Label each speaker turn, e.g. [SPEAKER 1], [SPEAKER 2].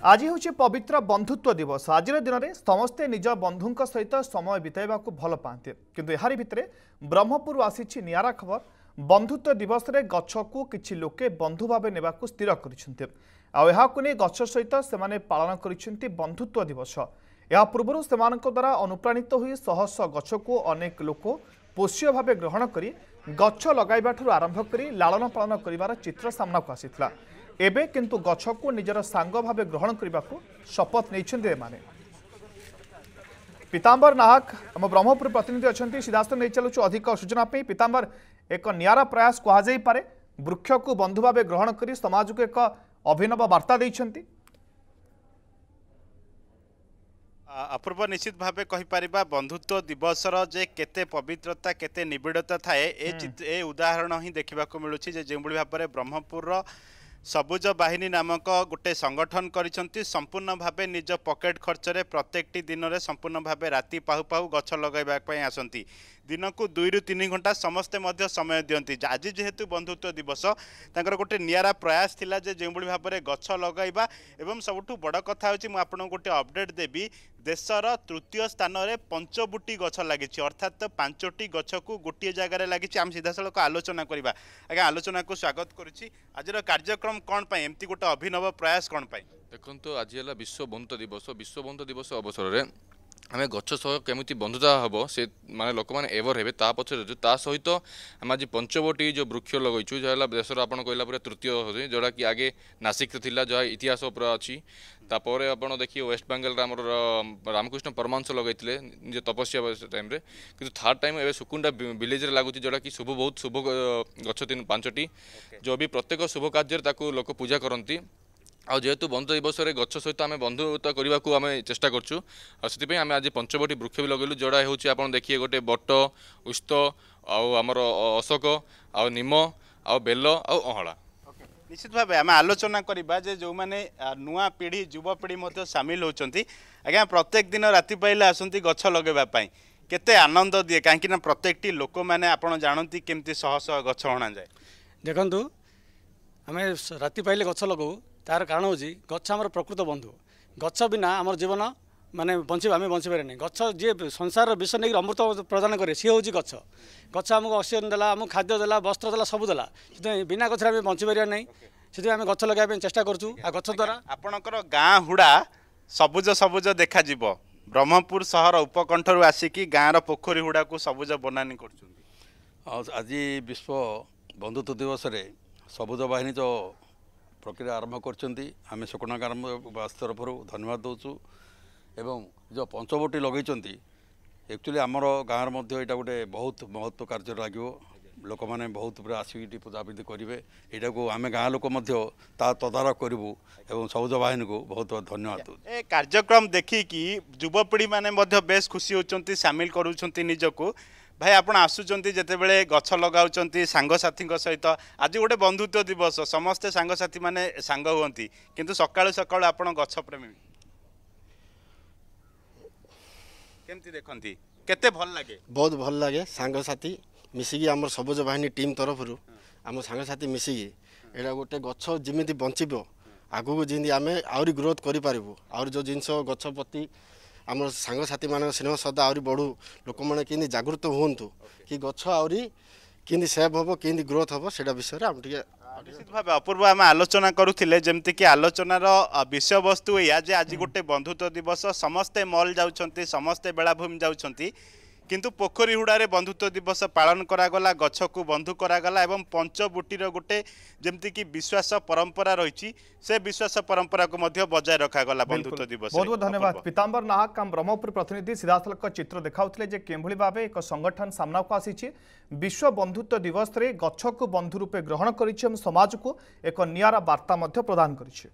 [SPEAKER 1] ଆଜି ହେଉଛି ପବିତ୍ର ବନ୍ଧୁତ୍ୱ ଦିବସ ଆଜିର ଦିନରେ ସମସ୍ତେ ନିଜ ବନ୍ଧୁଙ୍କ ସହିତ ସମୟ ବିତାଇବାକୁ ଭଲ ପାଆନ୍ତି। କିନ୍ତୁ ଏହାରି ଭିତରେ ବ୍ରହ୍ମପୁରରୁ ଆସିଛି ନିଆରା ଖବର। ବନ୍ଧୁତ୍ୱ ଦିବସରେ ଗଛକୁ କିଛି ଲୋକେ ବନ୍ଧୁ ଭାବେ ନେବାକୁ ସ୍ଥିର କରିଛନ୍ତି। ଆଉ ଏହାକୁ ନେଇ ଗଛ ସହିତ ସେମାନେ ପାଳନ କରିଛନ୍ତି ବନ୍ଧୁତ୍ୱ ଦିବସ। ଏହା ପୂର୍ବରୁ ସେମାନଙ୍କ ଦ୍ୱାରା ଅନୁପ୍ରାଣିତ ହୋଇ ଶହ ଶହ ଗଛକୁ ଅନେକ ଲୋକ ପୋଷ୍ୟ ଭାବେ ଗ୍ରହଣ କରି ଗଛ ଲଗାଇବାଠାରୁ ଆରମ୍ଭ କରି ଲାଳନ ପାଳନ କରିବାର ଚିତ୍ର ସାମ୍ନାକୁ ଆସିଥିଲା। ଏବେ କିନ୍ତୁ ଗଛକୁ ନିଜର ସାଙ୍ଗ ଭାବେ ଗ୍ରହଣ କରିବାକୁ ଶପଥ ନେଇଛନ୍ତି ଏମାନେ। ପୀତାମ୍ବର ନାହକ ଆମ ବ୍ରହ୍ମପୁର ପ୍ରତିନିଧି ଅଛନ୍ତି। ସିଧାସ୍ଥ ନେଇ ଚାଲୁଛୁ ଅଧିକ ସୂଚନା ପାଇଁ। ପୀତାମ୍ବର ଏକ ନିଆରା ପ୍ରୟାସ କୁହାଯାଇପାରେ ବୃକ୍ଷକୁ ବନ୍ଧୁ ଭାବେ ଗ୍ରହଣ କରି ସମାଜକୁ ଏକ ଅଭିନବ ବାର୍ତ୍ତା ଦେଇଛନ୍ତି।
[SPEAKER 2] ଅପୂର୍ବ ନିଶ୍ଚିତ ଭାବେ କହିପାରିବା ବନ୍ଧୁତ୍ୱ ଦିବସର ଯେ କେତେ ପବିତ୍ରତା କେତେ ନିବିଡ଼ତା ଥାଏ ଏ ଏ ଉଦାହରଣ ହିଁ ଦେଖିବାକୁ ମିଳୁଛି ଯେ ଯେଉଁଭଳି ଭାବରେ ବ୍ରହ୍ମପୁରର ସବୁଜ ବାହିନୀ ନାମକ ଗୋଟେ ସଂଗଠନ କରିଛନ୍ତି ସମ୍ପୂର୍ଣ୍ଣ ଭାବେ ନିଜ ପକେଟ୍ ଖର୍ଚ୍ଚରେ ପ୍ରତ୍ୟେକଟି ଦିନରେ ସମ୍ପୂର୍ଣ୍ଣ ଭାବେ ରାତି ପାହୁ ପାହୁ ଗଛ ଲଗାଇବା ପାଇଁ ଆସନ୍ତି। ଦିନକୁ ଦୁଇରୁ ତିନି ଘଣ୍ଟା ସମସ୍ତେ ମଧ୍ୟ ସମୟ ଦିଅନ୍ତି। ଆଜି ଯେହେତୁ ବନ୍ଧୁତ୍ୱ ଦିବସ ତାଙ୍କର ଗୋଟେ ନିଆରା ପ୍ରୟାସ ଥିଲା ଯେ ଯେଉଁଭଳି ଭାବରେ ଗଛ ଲଗାଇବା ଏବଂ ସବୁଠୁ ବଡ଼ କଥା ହେଉଛି ମୁଁ ଆପଣଙ୍କୁ ଗୋଟେ ଅପଡେଟ୍ ଦେବି। ଦେଶର ତୃତୀୟ ସ୍ଥାନରେ ପଞ୍ଚବୁଟି ଗଛ ଲାଗିଛି ଅର୍ଥାତ୍ ପାଞ୍ଚଟି ଗଛକୁ ଗୋଟିଏ ଜାଗାରେ ଲାଗିଛି। ଆମେ ସିଧାସଳଖ ଆଲୋଚନା କରିବା। ଆଜ୍ଞା ଆଲୋଚନାକୁ ସ୍ୱାଗତ କରୁଛି। ଆଜିର କାର୍ଯ୍ୟକ୍ରମ କ'ଣ ପାଇଁ? ଏମିତି ଗୋଟେ ଅଭିନବ ପ୍ରୟାସ କ'ଣ ପାଇଁ?
[SPEAKER 3] ଦେଖନ୍ତୁ ଆଜି ହେଲା ବିଶ୍ୱ ବନ୍ଧୁତ୍ୱ ଦିବସ। ବିଶ୍ୱ ବନ୍ଧୁତ୍ୱ ଦିବସ ଅବସରରେ ଆମେ ଗଛ ସହ କେମିତି ବନ୍ଧୁତା ହେବ ସେ ମାନେ ଲୋକମାନେ ଏଭର ହେବେ ତା ପଛରେ ଅଛି ତା ସହିତ ଆମେ ଆଜି ପଞ୍ଚବଟି ଯେଉଁ ବୃକ୍ଷ ଲଗାଇଛୁ ଯାହା ହେଲା ଦେଶର ଆପଣ କହିଲା ପରେ ତୃତୀୟ ହେଉଛି ଯେଉଁଟାକି ଆଗେ ନାସିକରେ ଥିଲା ଯାହା ଇତିହାସ ପୁରା ଅଛି। ତାପରେ ଆପଣ ଦେଖିବେ ୱେଷ୍ଟ ବେଙ୍ଗଲରେ ଆମର ର- ରାମକୃଷ୍ଣ ପରମାଂଶ ଲଗାଇଥିଲେ ନିଜ ତପସ୍ୟା ଟାଇମ୍ରେ କିନ୍ତୁ ଥାର୍ଡ଼ ଟାଇମ୍ ଏବେ ସୁକୁଣ୍ଡା ଭିଲେଜରେ ଲାଗୁଛି ଯେଉଁଟାକି ଶୁଭ ବହୁତ ଶୁଭ ଗ- ଗଛ ତିନି ପାଞ୍ଚଟି। ଯେଉଁ ବି ପ୍ରତ୍ୟେକ ଶୁଭ କାର୍ଯ୍ୟରେ ତାକୁ ଲୋକ ପୂଜା କରନ୍ତି। ଆଉ ଯେହେତୁ ବନ୍ଧୁ ଦିବସରେ ଗଛ ସହିତ ଆମେ ବନ୍ଧୁତା କରିବାକୁ ଆମେ ଚେଷ୍ଟା କରୁଛୁ ଆଉ ସେଥିପାଇଁ ଆମେ ଆଜି ପଞ୍ଚବଟି ବୃକ୍ଷ ବି ଲଗେଇଲୁ ଯେଉଁଟା ହେଉଛି ଆପଣ ଦେଖିବେ ଗୋଟେ ବଟ ଉସ୍ତ ଆଉ ଆମର ଅ- ଅଶୋକ ଆଉ ନିମ ଆଉ ବେଲ ଆଉ ଅଁଳା
[SPEAKER 2] ନିଶ୍ଚିତ ଭାବେ ଆମେ ଆଲୋଚନା କରିବା ଯେ ଯେଉଁମାନେ ଆ, ନୂଆ ପିଢ଼ି ଯୁବପିଢ଼ି ମଧ୍ୟ ସାମିଲ ହେଉଛନ୍ତି ଆଜ୍ଞା ପ୍ରତ୍ୟେକ ଦିନ ରାତି ପାଇଲେ ଆସନ୍ତି ଗଛ ଲଗାଇବା ପାଇଁ। କେତେ ଆନନ୍ଦ ଦିଏ କାହିଁକି ନା ପ୍ରତ୍ୟେକଟି ଲୋକମାନେ ଆପଣ ଜାଣନ୍ତି କେମିତି ଶହ ଶହ ଗଛ ଅଣାଯାଏ।
[SPEAKER 4] ଦେଖନ୍ତୁ ଆମେ ସ- ରାତି ପାଇଲେ ଗଛ ଲଗାଉ ତାର କାରଣ ହେଉଛି ଗଛ ଆମର ପ୍ରକୃତ ବନ୍ଧୁ। ଗଛ ବିନା ଆମର ଜୀବନ ମାନେ ବଞ୍ଚିବା ଆମେ ବଞ୍ଚିପାରିବାନି ଗଛ ଯିଏ ସଂସାରର ବିଷ ନେଇକି ଅମୃତ ପ୍ରଦାନ କରେ ସିଏ ହେଉଛି ଗଛ। ଗଛ ଆମକୁ ଅକ୍ସିଜେନ୍ ଦେଲା ଆମକୁ ଖାଦ୍ୟ ଦେଲା ବସ୍ତ୍ର ଦେଲା ସବୁ ଦେଲା। ସେଥିପାଇଁ ବିନା ଗଛରେ ଆମେ ବଞ୍ଚିପାରିବା ନାହିଁ। ସେଥିପାଇଁ ଆମେ ଗଛ ଲଗାଇବା ପାଇଁ ଚେଷ୍ଟା କରୁଛୁ। ଆଉ ଗଛ ଦ୍ୱାରା
[SPEAKER 2] ଆପଣଙ୍କର ଗାଁ ହୁଡ଼ା ସବୁଜ ସବୁଜ ଦେଖାଯିବ। ବ୍ରହ୍ମପୁର ସହର ଉପକଣ୍ଠରୁ ଆସିକି ଗାଁର ପୋଖରୀ ହୁଡ଼ାକୁ ସବୁଜ ବନାନୀ କରୁଛନ୍ତି।
[SPEAKER 5] ଆଉ ଆଜି ବିଶ୍ୱ ବନ୍ଧୁତ୍ୱ ଦିବସରେ ସବୁଜ ବାହିନୀ ଯେଉଁ ପ୍ରକ୍ରିୟା ଆରମ୍ଭ କରିଛନ୍ତି। ଆମେ ସୁକଣା ଗ୍ରାମ ବାସ ତରଫରୁ ଧନ୍ୟବାଦ ଦେଉଛୁ। ଏବଂ ଯେଉଁ ପଞ୍ଚବଟି ଲଗେଇଛନ୍ତି ଆକ୍ଚୁଆଲି ଆମର ଗାଁରେ ମଧ୍ୟ ଏଇଟା ଗୋଟେ ବହୁତ ମହତ୍ତ୍ୱ କାର୍ଯ୍ୟରେ ଲାଗିବ। ଲୋକମାନେ ବହୁତ ପୁରା ଆସିକି ଏଠି ପୂଜାବିଧି କରିବେ। ଏଇଟାକୁ ଆମେ ଗାଁ ଲୋକ ମଧ୍ୟ ତା ତଦାରଖ କରିବୁ ଏବଂ ସବୁଜ ବାହିନୀକୁ ବହୁତ ବହୁତ ଧନ୍ୟବାଦ ଦେଉଛୁ।
[SPEAKER 2] ଏ କାର୍ଯ୍ୟକ୍ରମ ଦେଖିକି ଯୁବପିଢ଼ି ମାନେ ମଧ୍ୟ ବେଶ ଖୁସି ହେଉଛନ୍ତି ସାମିଲ କରୁଛନ୍ତି ନିଜକୁ। ଭାଇ ଆପଣ ଆସୁଛନ୍ତି ଯେତେବେଳେ ଗଛ ଲଗାଉଛନ୍ତି ସାଙ୍ଗସାଥୀଙ୍କ ସହିତ। ଆଜି ଗୋଟେ ବନ୍ଧୁତ୍ୱ ଦିବସ ସମସ୍ତେ ସାଙ୍ଗସାଥୀ ମାନେ ସାଙ୍ଗ ହୁଅନ୍ତି। କିନ୍ତୁ ସକାଳୁ ସକାଳୁ ଆପଣ ଗଛ ପ୍ରେମୀ। କେମିତି ଦେଖନ୍ତି? କେତେ ଭଲ ଲାଗେ?
[SPEAKER 6] ବହୁତ ଭଲ ଲାଗେ ସାଙ୍ଗସାଥି ମିଶିକି ଆମର ସବୁଜ ବାହିନୀ ଟିମ୍ ତରଫରୁ। ଆମ ସାଙ୍ଗସାଥି ମିଶିକି ଏଇଟା ଗୋଟେ ଗଛ ଯେମିତି ବଞ୍ଚିବ ଆଗକୁ ଯେମିତି ଆମେ ଆହୁରି ଗ୍ରୋଥ୍ କରିପାରିବୁ। ଆହୁରି ଯେଉଁ ଜିନିଷ ଗଛ ପ୍ରତି ଆମର ସାଙ୍ଗସାଥିମାନଙ୍କ ସ୍ନେହ ଶ୍ରଦ୍ଧା ଆହୁରି ବଢ଼ୁ। ଲୋକମାନେ କେମିତି ଜାଗୃତ ହୁଅନ୍ତୁ କି ଗଛ ଆହୁରି କେମିତି ସେଭ୍ ହେବ କେମିତି ଗ୍ରୋଥ୍ ହେବ ସେଇଟା ବିଷୟରେ ଆମେ ଟିକେ
[SPEAKER 2] ନିଶ୍ଚିତ ଭାବେ ଅପୂର୍ବ ଆମେ ଆଲୋଚନା କରୁଥିଲେ ଯେମିତିକି ଆଲୋଚନାର ବିଷୟବସ୍ତୁ ଏଇଆ ଯେ ଆଜି ଗୋଟେ ବନ୍ଧୁତ୍ୱ ଦିବସ ସମସ୍ତେ ମଲ୍ ଯାଉଛନ୍ତି ସମସ୍ତେ ବେଳାଭୂମି ଯାଉଛନ୍ତି। କିନ୍ତୁ ପୋଖରୀ ହୁଡ଼ାରେ ବନ୍ଧୁତ୍ୱ ଦିବସ ପାଳନ କରାଗଲା ଗଛକୁ ବନ୍ଧୁ କରାଗଲା ଏବଂ ପଞ୍ଚବୁଟିର ଗୋଟେ ଯେମିତିକି ବିଶ୍ୱାସ ପରମ୍ପରା ରହିଛି ସେ ବିଶ୍ୱାସ ପରମ୍ପରାକୁ ମଧ୍ୟ ବଜାୟ ରଖାଗଲା ବନ୍ଧୁତ୍ୱ ଦିବସ
[SPEAKER 1] ବହୁତ ବହୁତ ଧନ୍ୟବାଦ। ପୀତାମ୍ବର ନାହକ ଆମ ବ୍ରହ୍ମପୁର ପ୍ରତିନିଧି ସିଧାସଳଖ ଚିତ୍ର ଦେଖାଉଥିଲେ ଯେ କେଉଁଭଳି ଭାବେ ଏକ ସଂଗଠନ ସାମ୍ନାକୁ ଆସିଛି। ବିଶ୍ୱ ବନ୍ଧୁତ୍ୱ ଦିବସରେ ଗଛକୁ ବନ୍ଧୁ ରୂପେ ଗ୍ରହଣ କରିଛି ଏବଂ ସମାଜକୁ ଏକ ନିଆରା ବାର୍ତ୍ତା ମଧ୍ୟ ପ୍ରଦାନ କରିଛି।